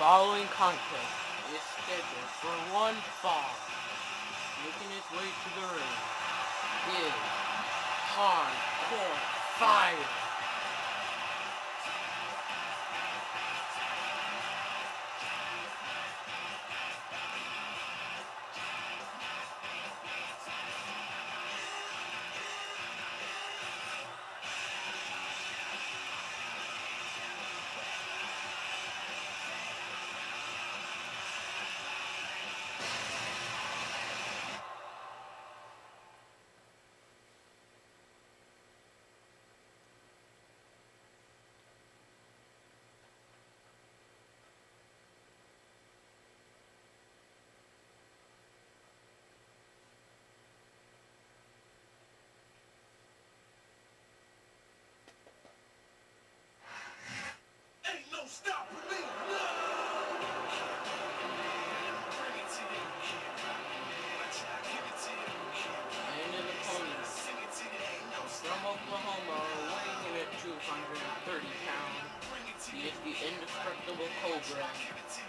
following contest is scheduled for one fall. Making its way to the ring is Hardcore Fire.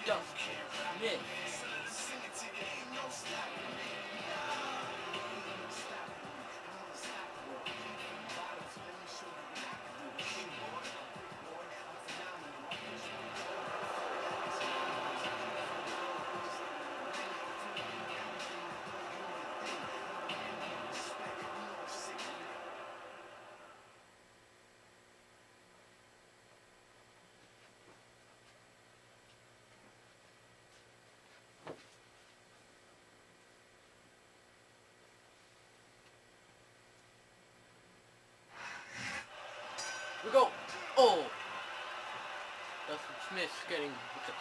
Dustin Smith.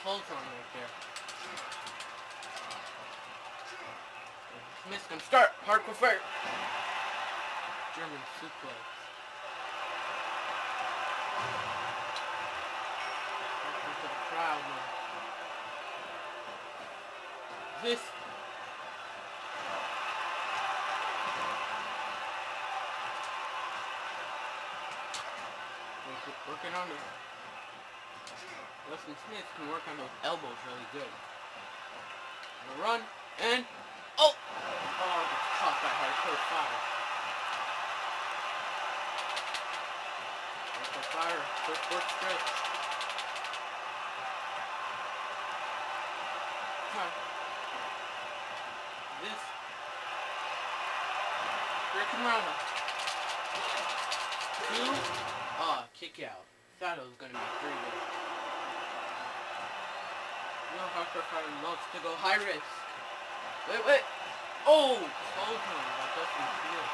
With the clothes on right there. Smith's gonna start. Hardcore fire. German suplex. The crowd now. This Working on it. Dustin Smith can work on those elbows really good. The run and oh, oh, gets caught by hardcore fire. Hardcore fire, quick work stretch. Huh. This. Rick Rana. Two. Ah, kick out. Thought it was gonna be three there. No, Hardcore Fire loves to go high risk. Wait, wait. Oh, close one by Dustin Smith.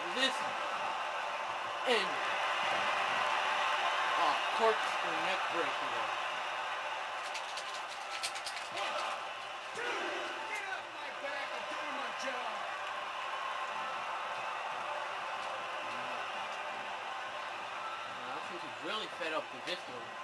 And this. And. Ah, corkscrew neck breaker he's really fed up with this one.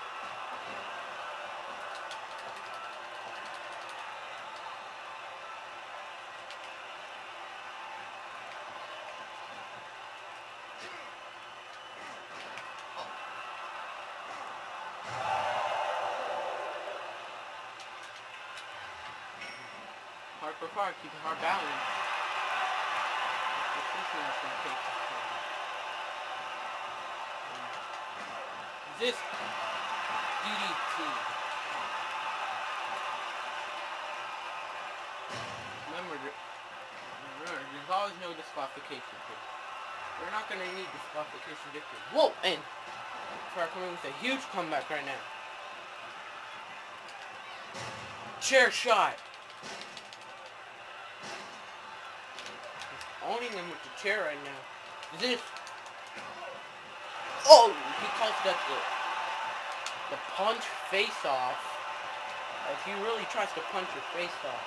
Hardcore Fire keeping our balance. This is not gonna take this. This DDT. Remember, remember, there's always no disqualification here. We're not gonna need disqualification victory. Whoa! And Fire coming with a huge comeback right now. Chair shot. Owning him with the chair right now. This. Oh, he calls that the the punch face off. If he really tries to punch your face off.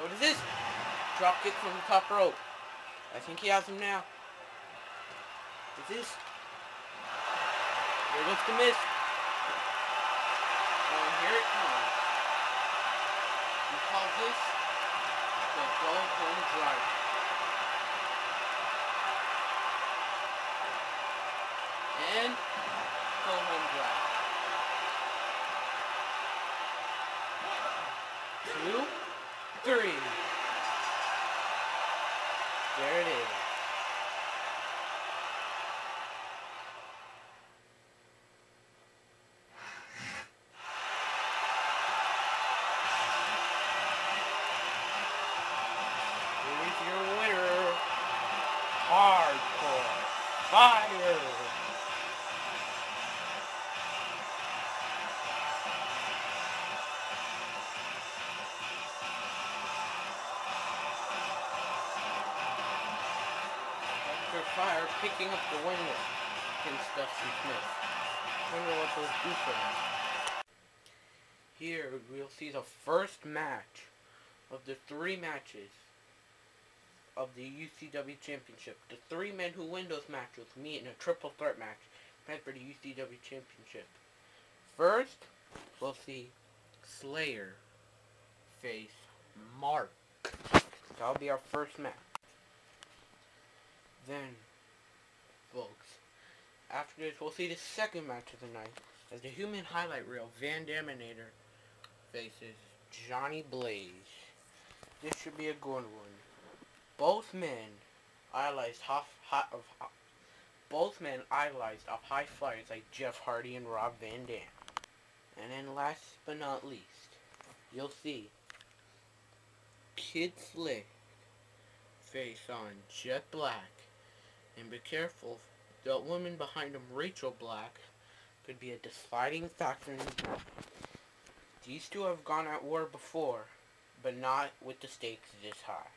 What is this? Drop kick from the top rope. I think he has him now. Is this? Here goes the miss. And here it comes. We call this the go home Drive. And go home Drive. Two, three. There it is. Here's your winner. Hardcore Fire. Dr. Fire picking up the win against Dustin Smith. Wonder what they'll do for him. Here we'll see the first match of the three matches of the UCW Championship. The three men who win those matches meet in a triple threat match meant for the UCW Championship. First, we'll see Slayer face Mark. That'll be our first match. Then, folks, after this, we'll see the second match of the night as the human highlight reel Van Daminator faces Johnny Blaze. This should be a good one. Both men idolized half, of both men idolized of high flyers like Jeff Hardy and Rob Van Dam. And then last but not least, you'll see Kid Slick face on Jet Black. And be careful, the woman behind him, Rachel Black, could be a deciding factor in this match. These two have gone at war before, but not with the stakes this high.